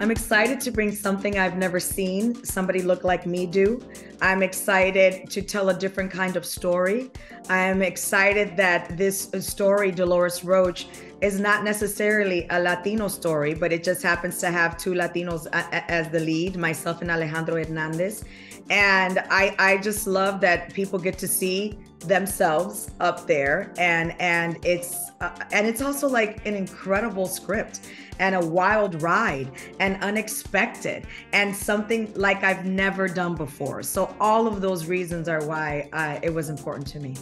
I'm excited to bring something I've never seen somebody look like me do. I'm excited to tell a different kind of story. I'm excited that this story, Dolores Roach, is not necessarily a Latino story, but it just happens to have two Latinos as the lead, myself and Alejandro Hernandez. And I, I just love that people get to see themselves up there and and it's uh, and it's also like an incredible script and a wild ride and unexpected and something like I've never done before. So all of those reasons are why uh, it was important to me.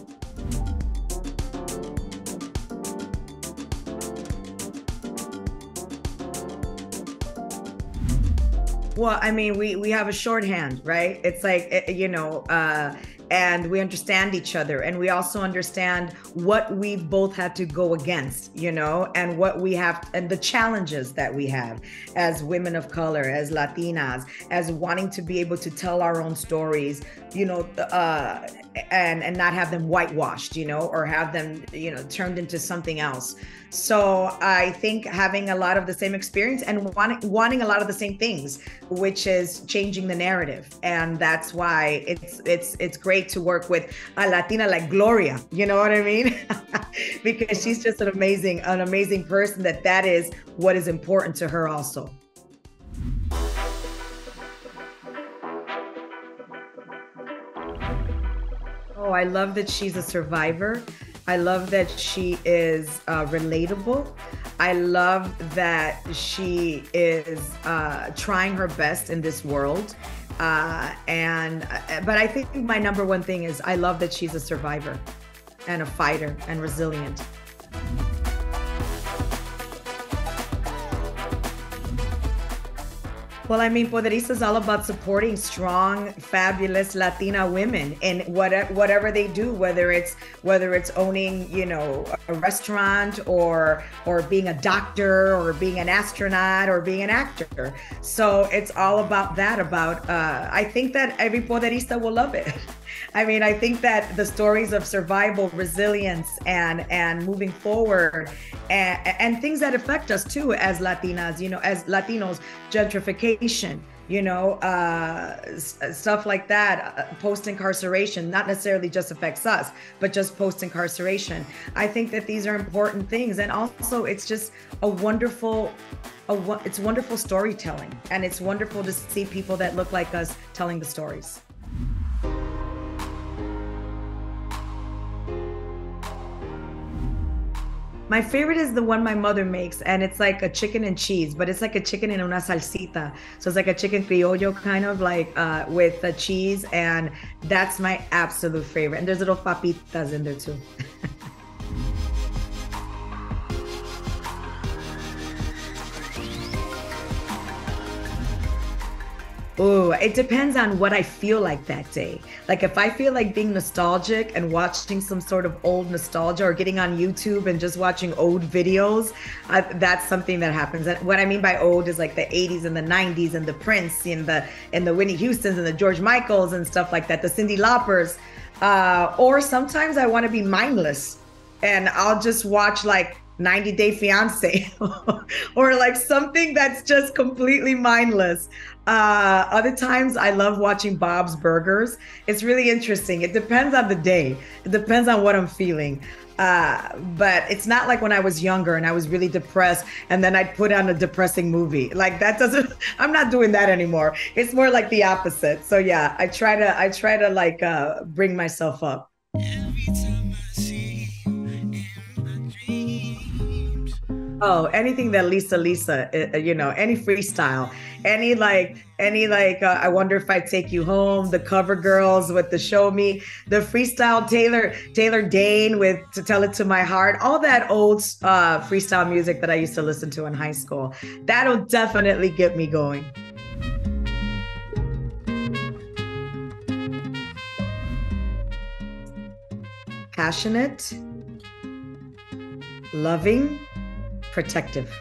Well, I mean, we we have a shorthand, right? It's like eh, you know, uh, and we understand each other and we also understand what we've both had to go against you know and what we have and the challenges that we have as women of color as latinas as wanting to be able to tell our own stories you know uh and and not have them whitewashed you know or have them you know turned into something else so I think having a lot of the same experience and wanting wanting a lot of the same things, which is changing the narrative, and that's why it's it's it's great to work with a Latina like Gloria. You know what I mean? because she's just an amazing an amazing person. That that is what is important to her also. Oh, I love that she's a survivor. I love that she is uh, relatable. I love that she is uh, trying her best in this world. Uh, and uh, but I think my number one thing is I love that she's a survivor and a fighter and resilient. Well, I mean, Poderista is all about supporting strong, fabulous Latina women in whatever whatever they do, whether it's whether it's owning, you know, a restaurant or or being a doctor or being an astronaut or being an actor. So it's all about that. About uh, I think that every Poderista will love it. I mean, I think that the stories of survival, resilience, and and moving forward, and, and things that affect us too as Latinas, you know, as Latinos, gentrification, you know, uh, stuff like that, uh, post incarceration, not necessarily just affects us, but just post incarceration. I think that these are important things, and also it's just a wonderful, a it's wonderful storytelling, and it's wonderful to see people that look like us telling the stories. My favorite is the one my mother makes, and it's like a chicken and cheese, but it's like a chicken in una salsita. So it's like a chicken criollo kind of like uh, with the cheese, and that's my absolute favorite. And there's little papitas in there too. Oh, it depends on what I feel like that day. Like if I feel like being nostalgic and watching some sort of old nostalgia or getting on YouTube and just watching old videos, uh, that's something that happens. And what I mean by old is like the 80s and the 90s and the Prince and the and the Whitney Houstons and the George Michaels and stuff like that, the Cyndi Laupers. Uh, or sometimes I want to be mindless and I'll just watch like 90 Day Fiance or like something that's just completely mindless. Uh, other times I love watching Bob's Burgers. It's really interesting. It depends on the day, it depends on what I'm feeling. Uh, but it's not like when I was younger and I was really depressed and then I'd put on a depressing movie. Like that doesn't, I'm not doing that anymore. It's more like the opposite. So yeah, I try to, I try to like uh, bring myself up. Oh, anything that Lisa, Lisa, uh, uh, you know, any freestyle, any like, any like, uh, I wonder if I take you home. The cover girls with the show me, the freestyle Taylor Taylor Dayne with to tell it to my heart, all that old uh, freestyle music that I used to listen to in high school. That'll definitely get me going. Passionate, loving protective.